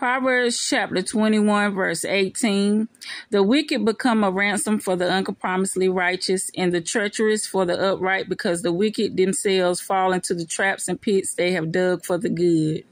Proverbs chapter 21, verse 18. The wicked become a ransom for the uncompromisingly righteous, and the treacherous for the upright, because the wicked themselves fall into the traps and pits they have dug for the good.